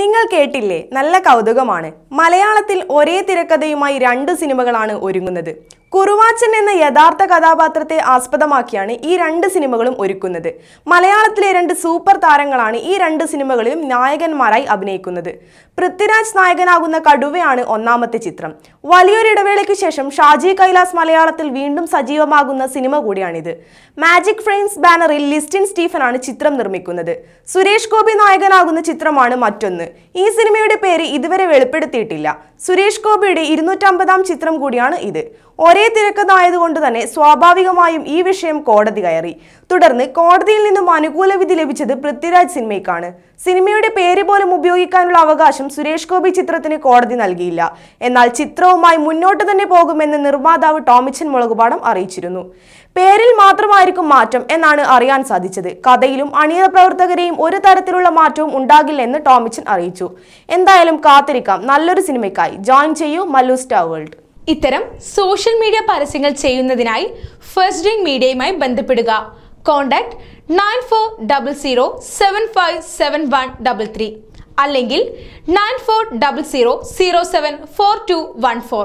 നിങ്ങൾ കേട്ടില്ലേ? നല്ല കൗതുകമാണ്. മലയാളത്തിൽ ഒരേ തിരക്കഥയുമായി രണ്ട് സിനിമകളാണ് ഒരുങ്ങുന്നത്. കുറുവാച്ചൻ എന്ന യഥാർത്ഥ കഥാപാത്രത്തെ ആസ്പദമാക്കിയാണ് ഈ രണ്ട് സിനിമകളും ഒരുക്കുന്നത്. മലയാളത്തിലെ രണ്ട് സൂപ്പർ താരങ്ങളാണ് ഈ രണ്ട് സിനിമകളിലും നായകന്മാരായി അഭിനയിക്കുന്നത്. പൃഥ്വിരാജ് നായകനാകുന്ന കടുവയാണ് ഒന്നാമത്തെ ചിത്രം. വലിയൊരു ഇടവേളയ്ക്ക് ശേഷം ഷാജി കൈലാസ് മലയാളത്തിൽ വീണ്ടും സജീവമാകുന്ന സിനിമ കൂടിയാണിത്. മാജിക് ഫ്രെയിംസ് ബാനറിൽ ലിസ്റ്റിൻ സ്റ്റീഫനാണ് ചിത്രം നിർമ്മിക്കുന്നത്. സുരേഷ് ഗോപി നായകനാകുന്ന ചിത്രമാണ് മറ്റൊന്ന്. ഈ സിനിമയുടെ പേര് ഇതുവരെ വെളിപ്പെടുത്തിയിട്ടില്ല. സുരേഷ് ഗോപിയുടെ ഇരുന്നൂറ്റമ്പതാം ചിത്രം കൂടിയാണ് ഇത്. ഒരേ തിരക്കഥ ആയതുകൊണ്ട് തന്നെ സ്വാഭാവികമായും ഈ വിഷയം കോടതി കയറി. തുടർന്ന് കോടതിയിൽ നിന്നും അനുകൂല വിധി ലഭിച്ചത് പൃഥ്വിരാജ് സിനിമയ്ക്കാണ്. സിനിമയുടെ പേര് പോലും ഉപയോഗിക്കാനുള്ള അവകാശം സുരേഷ് ഗോപി ചിത്രത്തിന് കോടതി നൽകിയില്ല. എന്നാൽ ചിത്രവുമായി മുന്നോട്ട് തന്നെ പോകുമെന്ന് നിർമ്മാതാവ് ടോമിച്ചൻ മുളകുപാടം അറിയിച്ചിരുന്നു. പേരിൽ മാത്രമായിരിക്കും മാറ്റം എന്നാണ് അറിയാൻ സാധിച്ചത്. കഥയിലും അണിയറ പ്രവർത്തകരെയും ഒരു തരത്തിലുള്ള മാറ്റവും ഉണ്ടാകില്ലെന്ന് ടോമിച്ചൻ അറിയിച്ചു. എന്തായാലും കാത്തിരിക്കാം. നല്ലൊരു സിനിമയ്ക്കായി. ജോയിൻ ചെയ്യൂ മല്ലു സ്റ്റാർ വേൾഡ് ഇത്തരം സോഷ്യൽ മീഡിയ പരസ്യങ്ങൾ ചെയ്യുന്നതിനായി ഫസ്റ്റ് ഡ്രിങ്ക് മീഡിയയുമായി ബന്ധപ്പെടുക. Contact nine four double zero seven five seven one double three അല്ലെങ്കിൽ nine four double zero zero seven four two one four